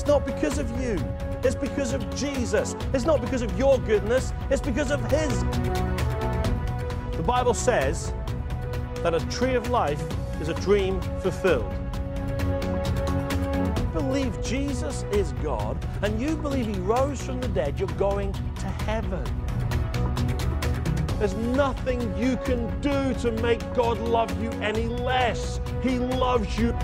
It's not because of you. It's because of Jesus. It's not because of your goodness. It's because of His. The Bible says that a tree of life is a dream fulfilled. Believe Jesus is God and you believe He rose from the dead, you're going to heaven. There's nothing you can do to make God love you any less. He loves you.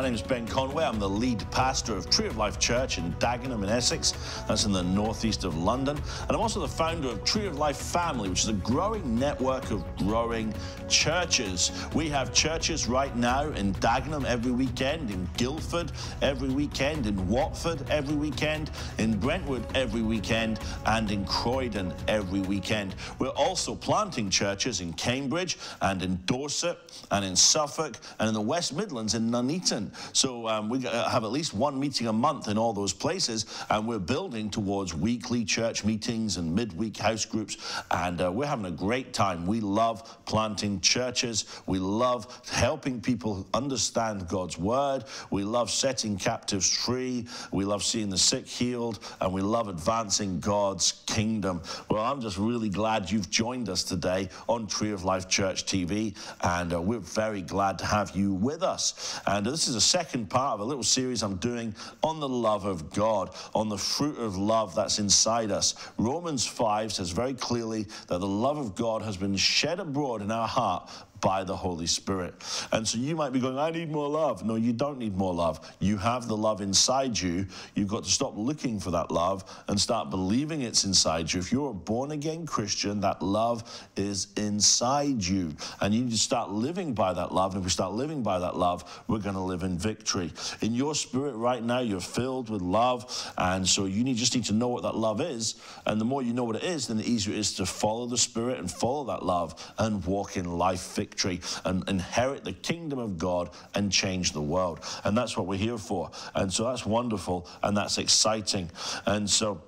My name is Ben Conway. I'm the lead pastor of Tree of Life Church in Dagenham in Essex. That's in the northeast of London. And I'm also the founder of Tree of Life Family, which is a growing network of growing churches. We have churches right now in Dagenham every weekend, in Guildford every weekend, in Watford every weekend, in Brentwood every weekend, and in Croydon every weekend. We're also planting churches in Cambridge and in Dorset and in Suffolk and in the West Midlands in Nuneaton. So um, we have at least one meeting a month in all those places, and we're building towards weekly church meetings and midweek house groups, and uh, we're having a great time. We love planting churches. We love helping people understand God's word. We love setting captives free. We love seeing the sick healed, and we love advancing God's kingdom. Well, I'm just really glad you've joined us today on Tree of Life Church TV, and uh, we're very glad to have you with us. And this is a second part of a little series I'm doing on the love of God, on the fruit of love that's inside us. Romans 5 says very clearly that the love of God has been shed abroad in our heart by the Holy Spirit. And so you might be going, I need more love. No, you don't need more love. You have the love inside you. You've got to stop looking for that love and start believing it's inside you. If you're a born again Christian, that love is inside you. And you need to start living by that love. And if we start living by that love, we're going to live in victory. In your spirit right now, you're filled with love. And so you need, just need to know what that love is. And the more you know what it is, then the easier it is to follow the Spirit and follow that love and walk in life victory victory and inherit the kingdom of God and change the world. And that's what we're here for. And so that's wonderful and that's exciting. And so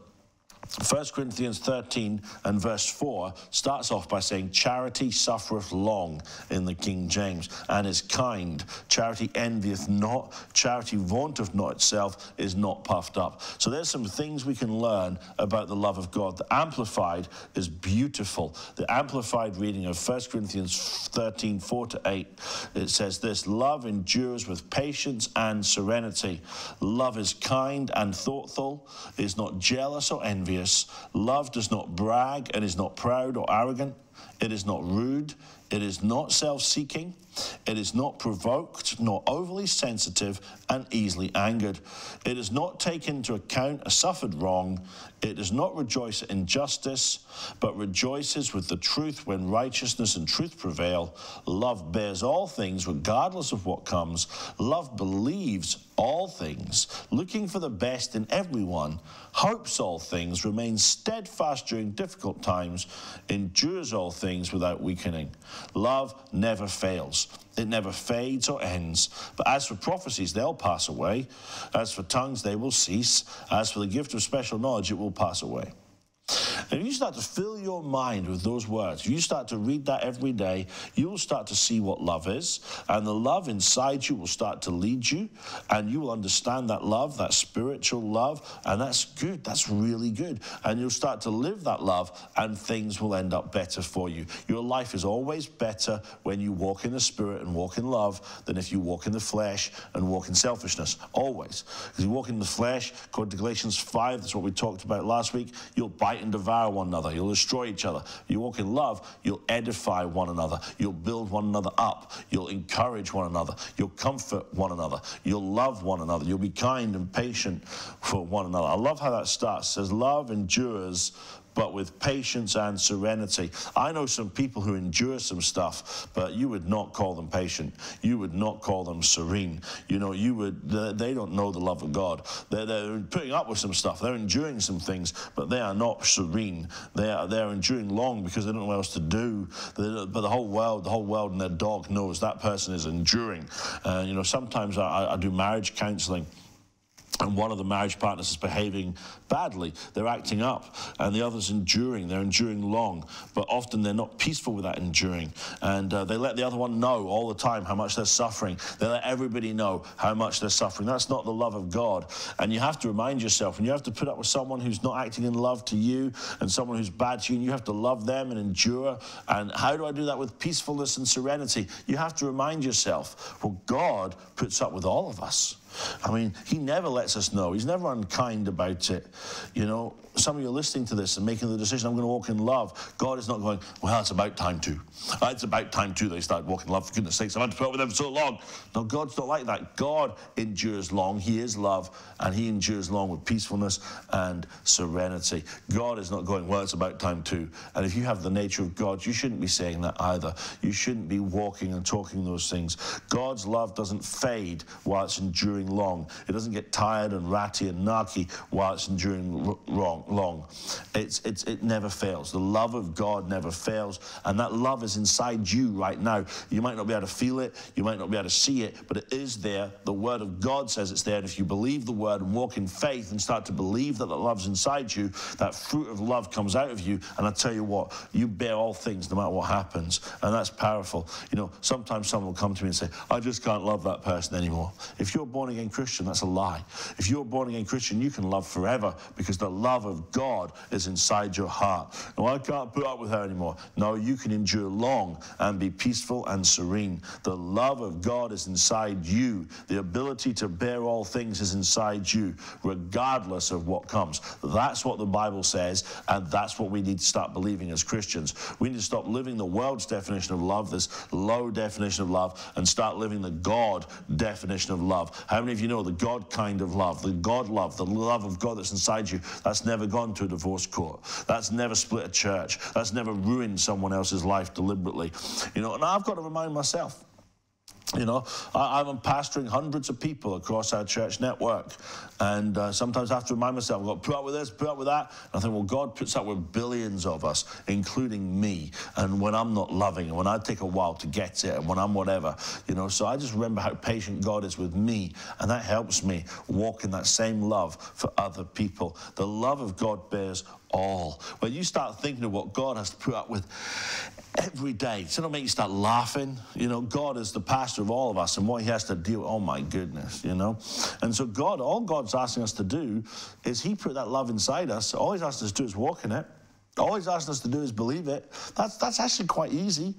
1 Corinthians 13 and verse 4 starts off by saying, Charity suffereth long in the King James and is kind. Charity envieth not. Charity vaunteth not itself, is not puffed up. So there's some things we can learn about the love of God. The Amplified is beautiful. The Amplified reading of 1 Corinthians 13 4 to 8, it says this Love endures with patience and serenity. Love is kind and thoughtful, is not jealous or envious Love does not brag and is not proud or arrogant. It is not rude. It is not self seeking. It is not provoked, nor overly sensitive and easily angered. It does not take into account a suffered wrong. It does not rejoice at injustice, but rejoices with the truth when righteousness and truth prevail. Love bears all things, regardless of what comes. Love believes all things, looking for the best in everyone, hopes all things, remains steadfast during difficult times, endures all things without weakening. Love never fails. It never fades or ends. But as for prophecies, they'll pass away. As for tongues, they will cease. As for the gift of special knowledge, it will pass away. And if you start to fill your mind with those words, if you start to read that every day, you will start to see what love is. And the love inside you will start to lead you. And you will understand that love, that spiritual love. And that's good. That's really good. And you'll start to live that love, and things will end up better for you. Your life is always better when you walk in the spirit and walk in love than if you walk in the flesh and walk in selfishness. Always. Because you walk in the flesh, according to Galatians 5, that's what we talked about last week, you'll bite and devour one another. You'll destroy each other. You walk in love, you'll edify one another. You'll build one another up. You'll encourage one another. You'll comfort one another. You'll love one another. You'll be kind and patient for one another. I love how that starts. It says, Love endures but with patience and serenity. I know some people who endure some stuff, but you would not call them patient. You would not call them serene. You know, you would, they don't know the love of God. They're, they're putting up with some stuff. They're enduring some things, but they are not serene. They are, they're enduring long because they don't know what else to do. But the whole world, the whole world and their dog knows that person is enduring. Uh, you know, sometimes I, I do marriage counseling and one of the marriage partners is behaving badly. They're acting up, and the other's enduring. They're enduring long, but often they're not peaceful with that enduring. And uh, they let the other one know all the time how much they're suffering. They let everybody know how much they're suffering. That's not the love of God. And you have to remind yourself, and you have to put up with someone who's not acting in love to you and someone who's bad to you, and you have to love them and endure. And how do I do that with peacefulness and serenity? You have to remind yourself, well, God puts up with all of us. I mean, he never lets us know. He's never unkind about it. You know, some of you are listening to this and making the decision, I'm going to walk in love. God is not going, well, it's about time too. Uh, it's about time too they start walking in love. For goodness sakes, I've had to put up with them for so long. No, God's not like that. God endures long. He is love, and he endures long with peacefulness and serenity. God is not going, well, it's about time too. And if you have the nature of God, you shouldn't be saying that either. You shouldn't be walking and talking those things. God's love doesn't fade while it's enduring long. It doesn't get tired and ratty and narky while it's enduring wrong long. It's, it's, it never fails. The love of God never fails. And that love is inside you right now. You might not be able to feel it, you might not be able to see it, but it is there. The Word of God says it's there. And if you believe the Word and walk in faith and start to believe that the love's inside you, that fruit of love comes out of you. And I tell you what, you bear all things no matter what happens. And that's powerful. You know, sometimes someone will come to me and say, I just can't love that person anymore. If you're born again Christian, that's a lie. If you're born again Christian, you can love forever because the love of of God is inside your heart. No, I can't put up with her anymore. No, you can endure long and be peaceful and serene. The love of God is inside you. The ability to bear all things is inside you, regardless of what comes. That's what the Bible says, and that's what we need to start believing as Christians. We need to stop living the world's definition of love, this low definition of love, and start living the God definition of love. How many of you know the God kind of love, the God love, the love of God that's inside you? That's never never gone to a divorce court. That's never split a church. That's never ruined someone else's life deliberately. You know, and I've got to remind myself. You know, I, am pastoring hundreds of people across our church network. And uh, sometimes I have to remind myself, I've got to put up with this, put up with that. And I think, well, God puts up with billions of us, including me. And when I'm not loving, and when I take a while to get it, and when I'm whatever, you know, so I just remember how patient God is with me. And that helps me walk in that same love for other people. The love of God bears all. When you start thinking of what God has to put up with every day, going to make you start laughing. You know, God is the pastor of all of us and what he has to deal. Oh my goodness, you know. And so God, all God's asking us to do is he put that love inside us. All he's asking us to do is walk in it. All he's asking us to do is believe it. That's, that's actually quite easy.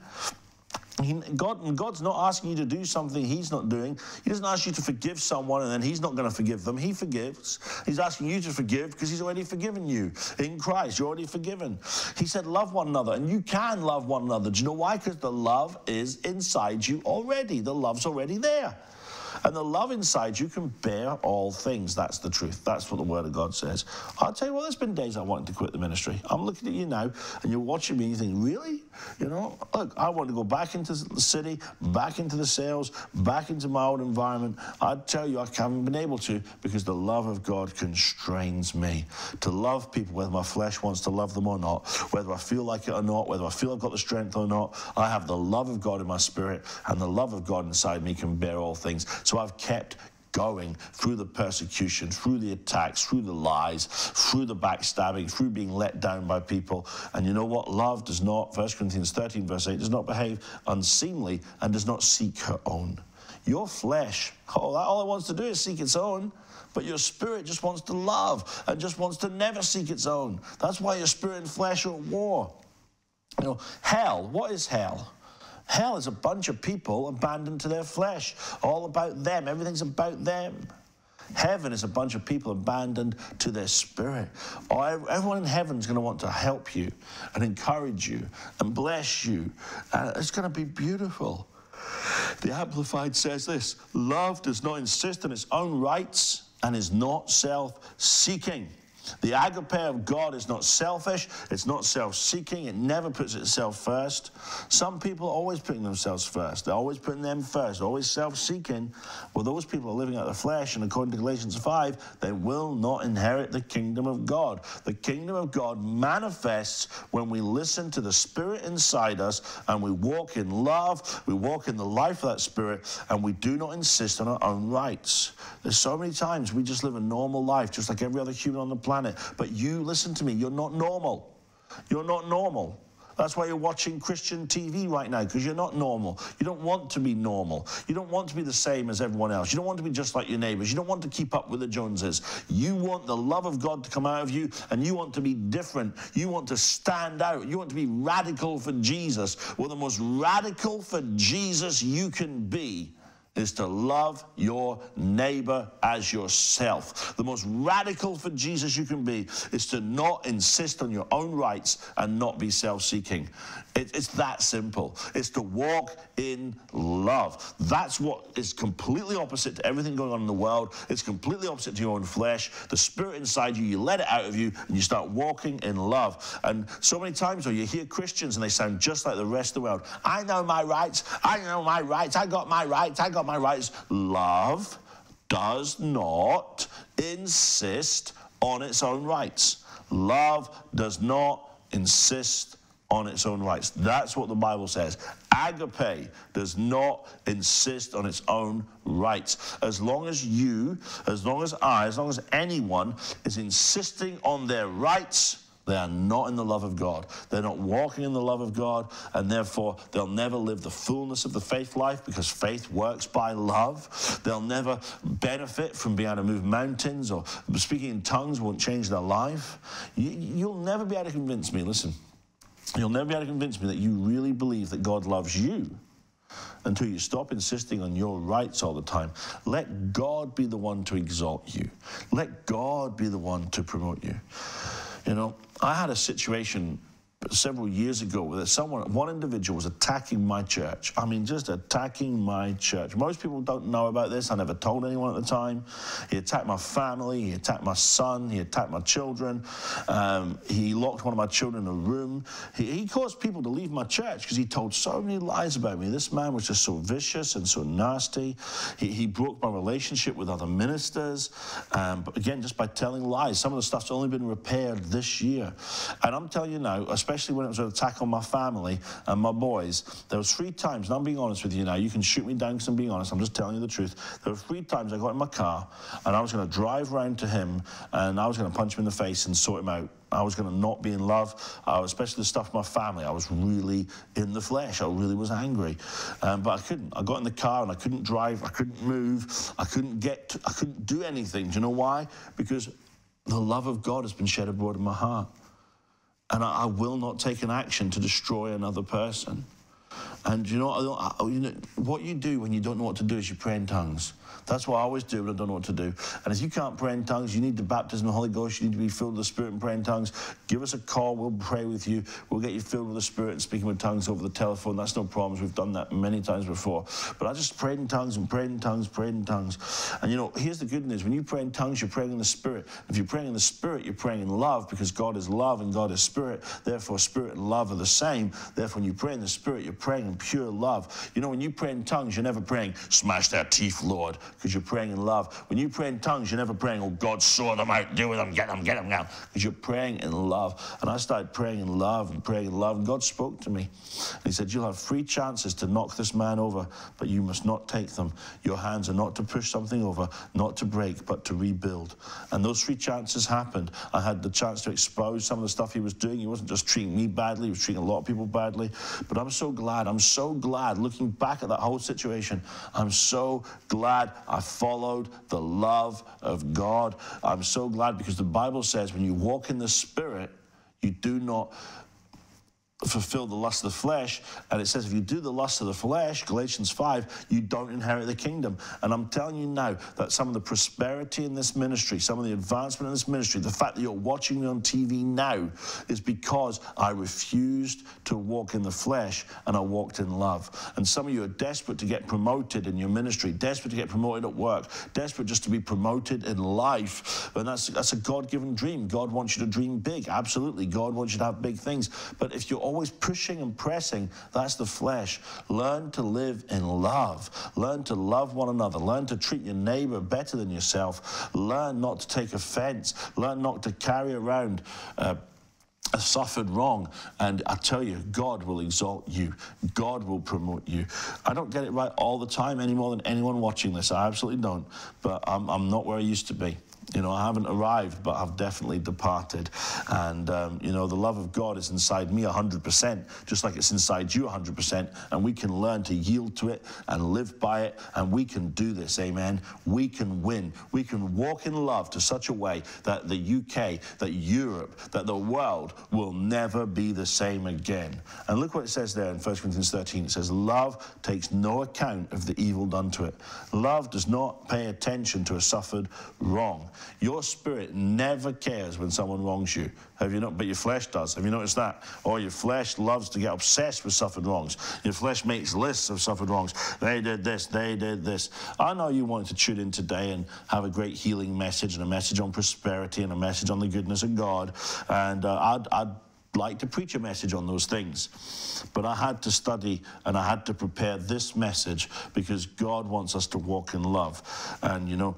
He, God, God's not asking you to do something He's not doing. He doesn't ask you to forgive someone and then He's not going to forgive them. He forgives. He's asking you to forgive because He's already forgiven you. In Christ, you're already forgiven. He said, Love one another, and you can love one another. Do you know why? Because the love is inside you already. The love's already there. And the love inside you can bear all things. That's the truth. That's what the Word of God says. I'll tell you what, there's been days I wanted to quit the ministry. I'm looking at you now, and you're watching me, and you think, really? You know, look, I want to go back into the city, back into the sales, back into my old environment. I tell you, I haven't been able to because the love of God constrains me to love people, whether my flesh wants to love them or not, whether I feel like it or not, whether I feel I've got the strength or not. I have the love of God in my spirit, and the love of God inside me can bear all things. So I've kept going through the persecution, through the attacks, through the lies, through the backstabbing, through being let down by people. And you know what? Love does not, 1 Corinthians 13, verse 8, does not behave unseemly and does not seek her own. Your flesh, oh, all it wants to do is seek its own. But your spirit just wants to love and just wants to never seek its own. That's why your spirit and flesh are at war. You know, hell, what is hell? Hell is a bunch of people abandoned to their flesh, all about them. Everything's about them. Heaven is a bunch of people abandoned to their spirit. everyone in heaven is going to want to help you and encourage you and bless you. And it's going to be beautiful. The Amplified says this love does not insist on its own rights and is not self seeking. The agape of God is not selfish, it's not self seeking, it never puts itself first. Some people are always putting themselves first, they're always putting them first, always self seeking. Well, those people are living out the flesh, and according to Galatians 5, they will not inherit the kingdom of God. The kingdom of God manifests when we listen to the Spirit inside us and we walk in love, we walk in the life of that Spirit, and we do not insist on our own rights. There's so many times we just live a normal life, just like every other human on the planet planet. But you, listen to me, you're not normal. You're not normal. That's why you're watching Christian TV right now, because you're not normal. You don't want to be normal. You don't want to be the same as everyone else. You don't want to be just like your neighbors. You don't want to keep up with the Joneses. You want the love of God to come out of you, and you want to be different. You want to stand out. You want to be radical for Jesus. Well, the most radical for Jesus you can be is to love your neighbor as yourself. The most radical for Jesus you can be is to not insist on your own rights and not be self seeking. It, it's that simple. It's to walk in love. That's what is completely opposite to everything going on in the world. It's completely opposite to your own flesh. The spirit inside you, you let it out of you and you start walking in love. And so many times, when you hear Christians and they sound just like the rest of the world. I know my rights. I know my rights. I got my rights. I got my rights. Love does not insist on its own rights. Love does not insist on its own rights. That's what the Bible says. Agape does not insist on its own rights. As long as you, as long as I, as long as anyone is insisting on their rights, they are not in the love of God. They're not walking in the love of God, and therefore they'll never live the fullness of the faith life because faith works by love. They'll never benefit from being able to move mountains or speaking in tongues won't change their life. You, will never be able to convince me, listen, you'll never be able to convince me that you really believe that God loves you until you stop insisting on your rights all the time. Let God be the one to exalt you, let God be the one to promote you. You know, I had a situation several years ago where someone, one individual was attacking my church. I mean, just attacking my church. Most people don't know about this. I never told anyone at the time. He attacked my family. He attacked my son. He attacked my children. Um, he locked one of my children in a room. He, he caused people to leave my church because he told so many lies about me. This man was just so vicious and so nasty. He, he broke my relationship with other ministers. Um, but again, just by telling lies. Some of the stuff's only been repaired this year. And I'm telling you now, especially especially when it was an attack on my family and my boys. There was three times, and I'm being honest with you now, you can shoot me down because I'm being honest, I'm just telling you the truth. There were three times I got in my car and I was going to drive round to him and I was going to punch him in the face and sort him out. I was going to not be in love, uh, especially the stuff with my family. I was really in the flesh. I really was angry, um, but I couldn't. I got in the car and I couldn't drive. I couldn't move. I couldn't get. To, I couldn't do anything. Do you know why? Because the love of God has been shed abroad in my heart and I, I will not take an action to destroy another person. And you know, I, you know, what you do when you don't know what to do is you pray in tongues. That's what I always do when I don't know what to do. And if you can't pray in tongues, you need the baptism of the Holy Ghost, you need to be filled with the Spirit and pray in tongues. Give us a call, we'll pray with you. We'll get you filled with the Spirit and speaking with tongues over the telephone. That's no problems. We've done that many times before. But I just prayed in tongues and prayed in tongues, prayed in tongues. And you know, here's the good news. When you pray in tongues, you're praying in the Spirit. If you're praying in the Spirit, you're praying in love because God is love and God is Spirit. Therefore, Spirit and love are the same. Therefore, when you pray in the Spirit, you're praying in pure love. You know, when you pray in tongues, you're never praying, smash their teeth, Lord, because you're praying in love. When you pray in tongues, you're never praying, oh, God, sort them out, deal with them, get them, get them now, because you're praying in love. And I started praying in love and praying in love, and God spoke to me. And He said, You'll have three chances to knock this man over, but you must not take them. Your hands are not to push something over, not to break, but to rebuild. And those three chances happened. I had the chance to expose some of the stuff he was doing. He wasn't just treating me badly, he was treating a lot of people badly. But I'm so glad, I'm so glad, looking back at that whole situation, I'm so glad I followed the love of God. I'm so glad because the Bible says when you walk in the Spirit, you do not fulfill the lust of the flesh. And it says, if you do the lust of the flesh, Galatians 5, you don't inherit the kingdom. And I'm telling you now that some of the prosperity in this ministry, some of the advancement in this ministry, the fact that you're watching me on TV now is because I refused to walk in the flesh and I walked in love. And some of you are desperate to get promoted in your ministry, desperate to get promoted at work, desperate just to be promoted in life. And that's, that's a God given dream. God wants you to dream big. Absolutely. God wants you to have big things. But if you're always pushing and pressing, that's the flesh. Learn to live in love. Learn to love one another. Learn to treat your neighbor better than yourself. Learn not to take offense. Learn not to carry around. Uh, suffered wrong. And I tell you, God will exalt you. God will promote you. I don't get it right all the time any more than anyone watching this. I absolutely don't. But I'm, I'm not where I used to be. You know, I haven't arrived, but I've definitely departed. And, um, you know, the love of God is inside me 100%, just like it's inside you 100%. And we can learn to yield to it and live by it. And we can do this, amen. We can win. We can walk in love to such a way that the UK, that Europe, that the world will never be the same again. And look what it says there in 1 Corinthians 13. It says, Love takes no account of the evil done to it. Love does not pay attention to a suffered wrong. Your spirit never cares when someone wrongs you. Have you not? But your flesh does. Have you noticed that? Or your flesh loves to get obsessed with suffered wrongs. Your flesh makes lists of suffered wrongs. They did this, they did this. I know you wanted to tune in today and have a great healing message and a message on prosperity and a message on the goodness of God. And uh, I'd, I'd like to preach a message on those things. But I had to study and I had to prepare this message because God wants us to walk in love. And, you know,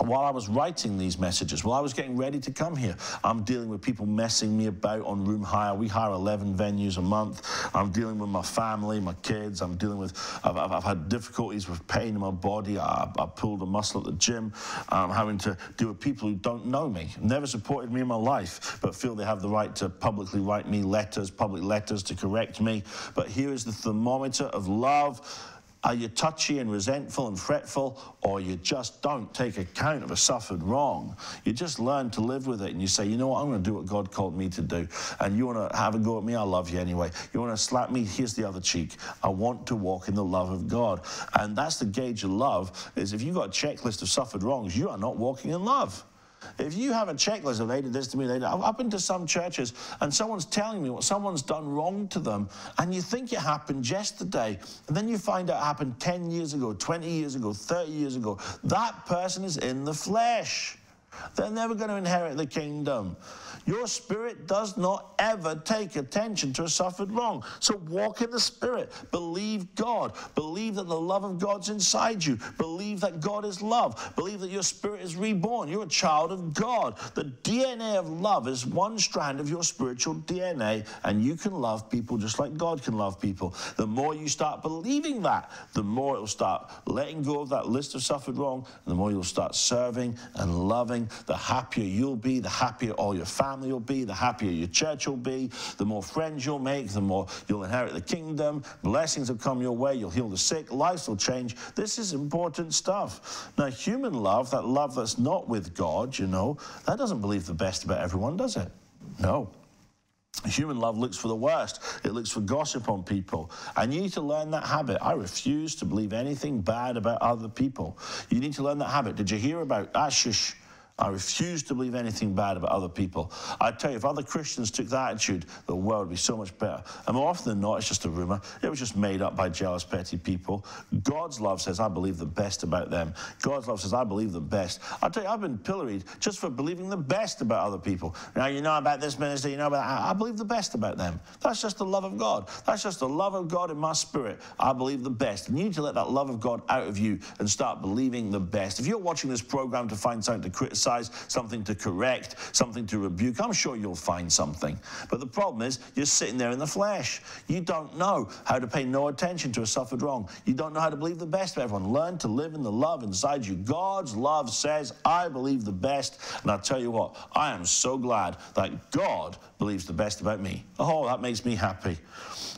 while I was writing these messages, while I was getting ready to come here, I'm dealing with people messing me about on room hire. We hire 11 venues a month. I'm dealing with my family, my kids. I'm dealing with, I've, I've, I've had difficulties with pain in my body. I, I, pulled a muscle at the gym. I'm having to deal with people who don't know me, never supported me in my life, but feel they have the right to publicly write me letters, public letters to correct me. But here is the thermometer of love are you touchy and resentful and fretful, or you just don't take account of a suffered wrong? You just learn to live with it and you say, you know what, I'm going to do what God called me to do. And you want to have a go at me, I love you anyway. You want to slap me, here's the other cheek. I want to walk in the love of God. And that's the gauge of love, is if you've got a checklist of suffered wrongs, you are not walking in love. If you have a checklist of they did this to me, they did, I've been to some churches and someone's telling me what someone's done wrong to them, and you think it happened yesterday, and then you find out it happened 10 years ago, 20 years ago, 30 years ago. That person is in the flesh. They're never going to inherit the kingdom. Your spirit does not ever take attention to a suffered wrong. So walk in the spirit. Believe God. Believe that the love of God's inside you. Believe that God is love. Believe that your spirit is reborn. You're a child of God. The DNA of love is one strand of your spiritual DNA, and you can love people just like God can love people. The more you start believing that, the more it will start letting go of that list of suffered wrong, and the more you'll start serving and loving. The happier you'll be, the happier all your family will be, the happier your church will be, the more friends you'll make, the more you'll inherit the kingdom, blessings will come your way, you'll heal the sick, lives will change. This is important stuff. Now, human love, that love that's not with God, you know, that doesn't believe the best about everyone, does it? No. Human love looks for the worst. It looks for gossip on people. And you need to learn that habit. I refuse to believe anything bad about other people. You need to learn that habit. Did you hear about, ah, shush, I refuse to believe anything bad about other people. I tell you, if other Christians took that attitude, the world would be so much better. And more often than not, it's just a rumor. It was just made up by jealous, petty people. God's love says, I believe the best about them. God's love says, I believe the best. I tell you, I've been pilloried just for believing the best about other people. Now, you know about this minister, you know about that. I believe the best about them. That's just the love of God. That's just the love of God in my spirit. I believe the best. And you need to let that love of God out of you and start believing the best. If you're watching this program to find something to criticize, criticize, something to correct, something to rebuke. I'm sure you'll find something. But the problem is, you're sitting there in the flesh. You don't know how to pay no attention to a suffered wrong. You don't know how to believe the best of everyone. Learn to live in the love inside you. God's love says, I believe the best. And I'll tell you what, I am so glad that God believes the best about me. Oh, that makes me happy.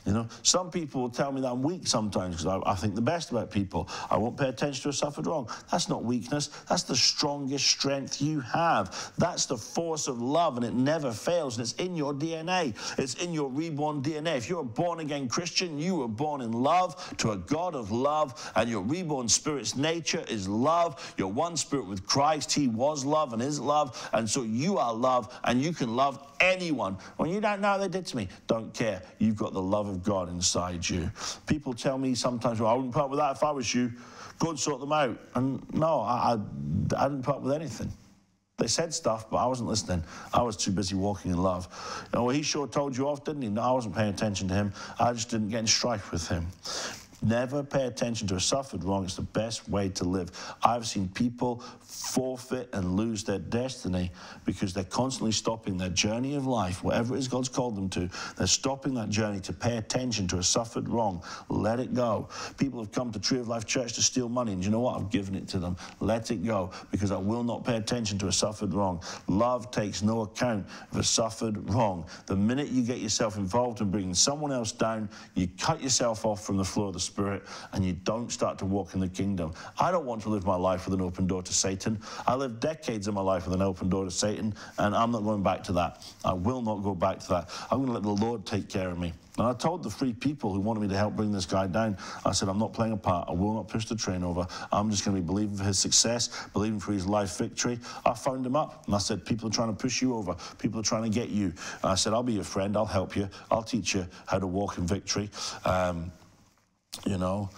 You know, some people will tell me that I'm weak sometimes because I, I, think the best about people. I won't pay attention to a suffered wrong. That's not weakness. That's the strongest strength you have. That's the force of love, and it never fails, and it's in your DNA. It's in your reborn DNA. If you're a born again Christian, you were born in love to a God of love, and your reborn spirit's nature is love. You're one spirit with Christ. He was love and is love, and so you are love, and you can love anyone. When you don't know they did to me, don't care. You've got the love of God inside you. People tell me sometimes, well, I wouldn't part with that if I was you. Go and sort them out. And no, I, I, I didn't put up with anything. They said stuff, but I wasn't listening. I was too busy walking in love. You know, he sure told you off, didn't he? No, I wasn't paying attention to him. I just didn't get in strife with him. Never pay attention to a suffered wrong. It's the best way to live. I've seen people forfeit and lose their destiny because they're constantly stopping their journey of life, whatever it is God's called them to. They're stopping that journey to pay attention to a suffered wrong. Let it go. People have come to Tree of Life Church to steal money, and you know what? I've given it to them. Let it go because I will not pay attention to a suffered wrong. Love takes no account of a suffered wrong. The minute you get yourself involved in bringing someone else down, you cut yourself off from the flow of the Spirit and you don't start to walk in the kingdom. I don't want to live my life with an open door to Satan. I lived decades of my life with an open door to Satan, and I'm not going back to that. I will not go back to that. I'm going to let the Lord take care of me. And I told the three people who wanted me to help bring this guy down, I said, I'm not playing a part. I will not push the train over. I'm just going to be believing for his success, believing for his life victory. I phoned him up and I said, People are trying to push you over. People are trying to get you. And I said, I'll be your friend. I'll help you. I'll teach you how to walk in victory. Um, you know.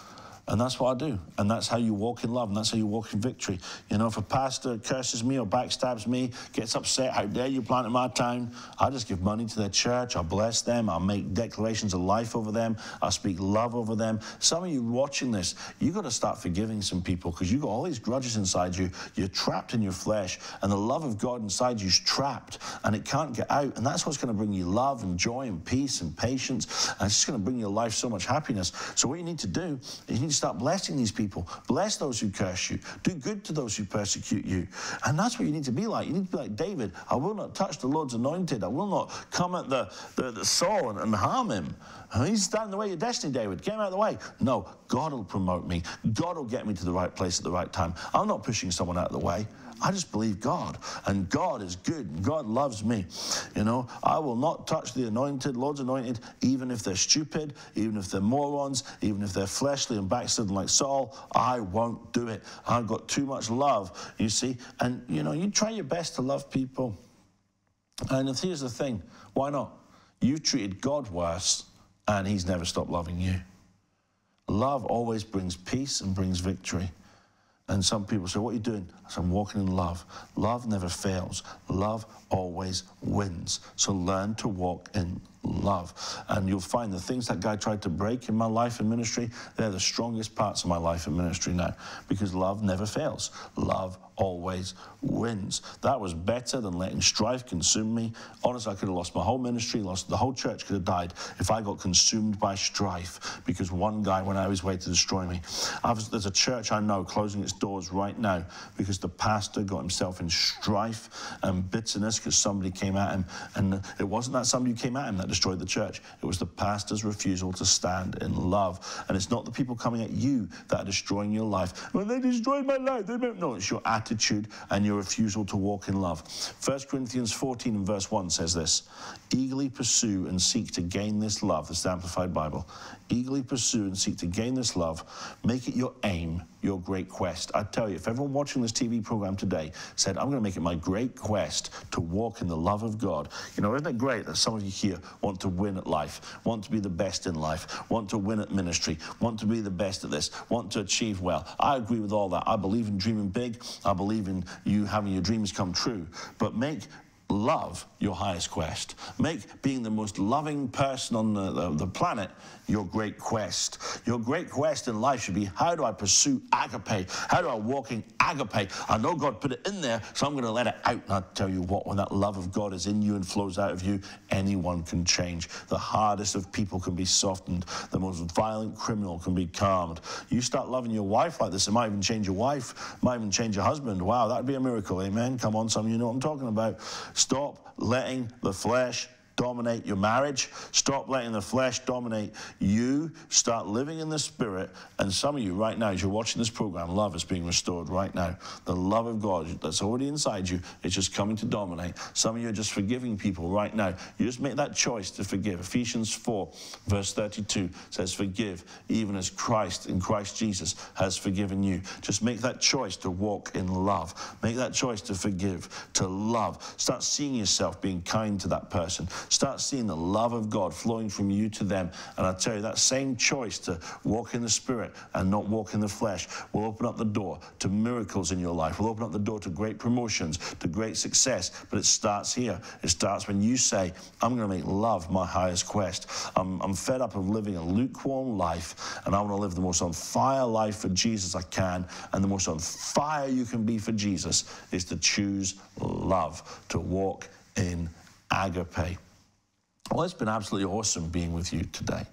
And that's what I do. And that's how you walk in love. And that's how you walk in victory. You know, if a pastor curses me or backstabs me, gets upset, how dare you plant in my town? I just give money to their church. I bless them. I make declarations of life over them. I speak love over them. Some of you watching this, you've got to start forgiving some people because you've got all these grudges inside you. You're trapped in your flesh. And the love of God inside you is trapped and it can't get out. And that's what's going to bring you love and joy and peace and patience. And it's just going to bring your life so much happiness. So what you need to do is you need to start blessing these people. Bless those who curse you. Do good to those who persecute you. And that's what you need to be like. You need to be like David. I will not touch the Lord's anointed. I will not come at the, the, the Saul and, and harm him. He's standing in the way of destiny, David. Get him out of the way. No, God will promote me. God will get me to the right place at the right time. I'm not pushing someone out of the way. I just believe God, and God is good, God loves me. You know, I will not touch the anointed, Lord's anointed, even if they're stupid, even if they're morons, even if they're fleshly and backslidden like Saul. I won't do it. I've got too much love, you see. And, you know, you try your best to love people. And here's the thing why not? You've treated God worse, and He's never stopped loving you. Love always brings peace and brings victory. And some people say, What are you doing? I said, I'm walking in love. Love never fails, love always wins. So learn to walk in love. And you'll find the things that guy tried to break in my life and ministry, they're the strongest parts of my life and ministry now because love never fails. Love always wins. That was better than letting strife consume me. Honestly, I could have lost my whole ministry, lost the whole church could have died if I got consumed by strife because one guy went out of his way to destroy me. Was, there's a church I know closing its doors right now because the pastor got himself in strife and bitterness because somebody came at him. And it wasn't that somebody who came at him that destroyed the church. It was the pastor's refusal to stand in love. And it's not the people coming at you that are destroying your life. Well, they destroyed my life. They don't know. It's your attitude and your refusal to walk in love. 1 Corinthians 14 and verse 1 says this Eagerly pursue and seek to gain this love. This is the Amplified Bible. Eagerly pursue and seek to gain this love. Make it your aim, your great quest. I tell you, if everyone watching this TV program today said, I'm going to make it my great quest to walk in the love of God, you know, isn't it great that some of you here want to win at life, want to be the best in life, want to win at ministry, want to be the best at this, want to achieve well? I agree with all that. I believe in dreaming big. I believe in you having your dreams come true. But make love your highest quest. Make being the most loving person on the, the, the, planet your great quest. Your great quest in life should be how do I pursue agape? How do I walk in agape? I know God put it in there, so I'm going to let it out. And I tell you what, when that love of God is in you and flows out of you, anyone can change. The hardest of people can be softened. The most violent criminal can be calmed. You start loving your wife like this, it might even change your wife, might even change your husband. Wow, that'd be a miracle. Amen. Come on, some of you know what I'm talking about. Stop letting the flesh dominate your marriage. Stop letting the flesh dominate you. Start living in the spirit. And some of you right now, as you're watching this program, love is being restored right now. The love of God that's already inside you is just coming to dominate. Some of you are just forgiving people right now. You just make that choice to forgive. Ephesians 4, verse 32 says, Forgive, even as Christ in Christ Jesus has forgiven you. Just make that choice to walk in love. Make that choice to forgive, to love. Start seeing yourself being kind to that person. Start seeing the love of God flowing from you to them. And I tell you, that same choice to walk in the Spirit and not walk in the flesh will open up the door to miracles in your life, will open up the door to great promotions, to great success. But it starts here. It starts when you say, I'm going to make love my highest quest. I'm, I'm fed up of living a lukewarm life, and I want to live the most on fire life for Jesus I can. And the most on fire you can be for Jesus is to choose love, to walk in agape. Well, it's been absolutely awesome being with you today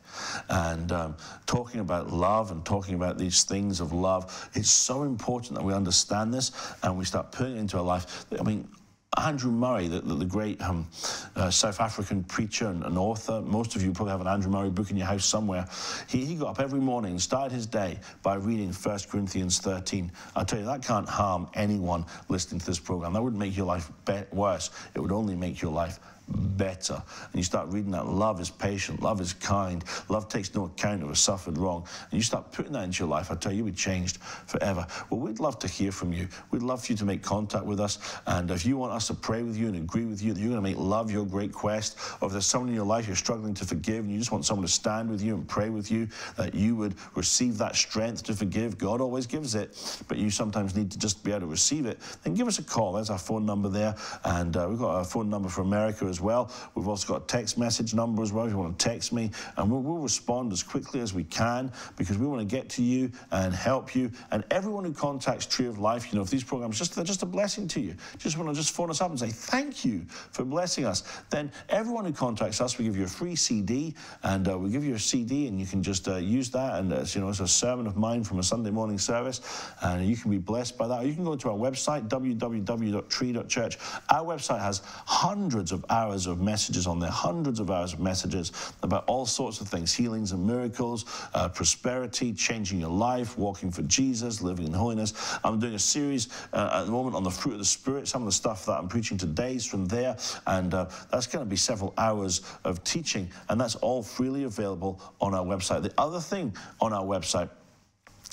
and um, talking about love and talking about these things of love. It's so important that we understand this and we start putting it into our life. I mean, Andrew Murray, the, the, great um, uh, South African preacher and, and, author, most of you probably have an Andrew Murray book in your house somewhere. He, he got up every morning and started his day by reading 1 Corinthians 13. I'll tell you, that can't harm anyone listening to this program. That wouldn't make your life worse. It would only make your life better. And you start reading that love is patient, love is kind, love takes no account of a suffered wrong. And you start putting that into your life, I tell you, you'll be changed forever. Well, we'd love to hear from you. We'd love for you to make contact with us. And if you want us to pray with you and agree with you that you're going to make love your great quest, or if there's someone in your life you're struggling to forgive and you just want someone to stand with you and pray with you, that you would receive that strength to forgive. God always gives it, but you sometimes need to just be able to receive it. Then give us a call. There's our phone number there. And uh, we've got a phone number for America as as well. We've also got text message number as well if you want to text me. And we'll, we'll respond as quickly as we can because we want to get to you and help you. And everyone who contacts Tree of Life, you know, if these programs, just they're just a blessing to you. Just want to just phone us up and say thank you for blessing us. Then everyone who contacts us, we give you a free CD and uh, we give you a CD and you can just uh, use that. And it's, you know, it's a sermon of mine from a Sunday morning service and you can be blessed by that. Or you can go to our website, www.tree.church. Our website has hundreds of hours hours of messages on there, hundreds of hours of messages about all sorts of things healings and miracles, uh, prosperity, changing your life, walking for Jesus, living in holiness. I'm doing a series uh, at the moment on the fruit of the Spirit. Some of the stuff that I'm preaching today is from there, and uh, that's going to be several hours of teaching, and that's all freely available on our website. The other thing on our website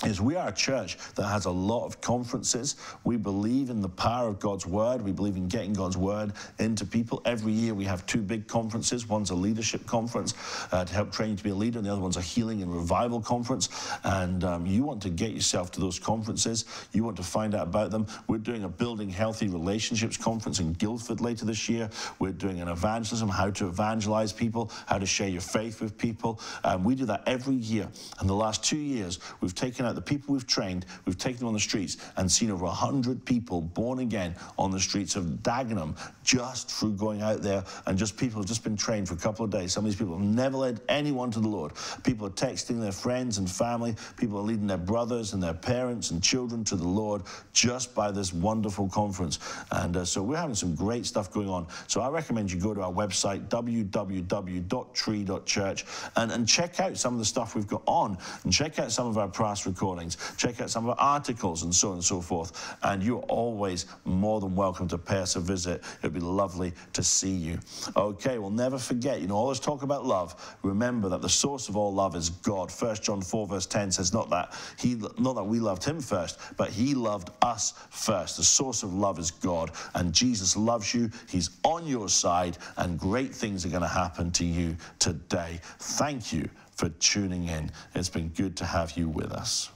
is we are a church that has a lot of conferences. We believe in the power of God's word. We believe in getting God's word into people. Every year we have two big conferences. One's a leadership conference uh, to help train you to be a leader, and the other one's a healing and revival conference. And um, you want to get yourself to those conferences. You want to find out about them. We're doing a Building Healthy Relationships conference in Guildford later this year. We're doing an evangelism, how to evangelize people, how to share your faith with people. Um, we do that every year. And the last two years, we've taken out the people we've trained, we've taken them on the streets and seen over 100 people born again on the streets of Dagenham just through going out there and just people have just been trained for a couple of days. Some of these people have never led anyone to the Lord. People are texting their friends and family. People are leading their brothers and their parents and children to the Lord just by this wonderful conference. And uh, so we're having some great stuff going on. So I recommend you go to our website, www.tree.church, and, and check out some of the stuff we've got on and check out some of our past recordings, check out some of our articles and so on and so forth. And you're always more than welcome to pay us a visit. It'd be lovely to see you. Okay, well, never forget, you know, all this talk about love, remember that the source of all love is God. First John 4, verse 10 says, not that he not that we loved him first, but he loved us first. The source of love is God. And Jesus loves you. He's on your side, and great things are going to happen to you today. Thank you for tuning in. It's been good to have you with us.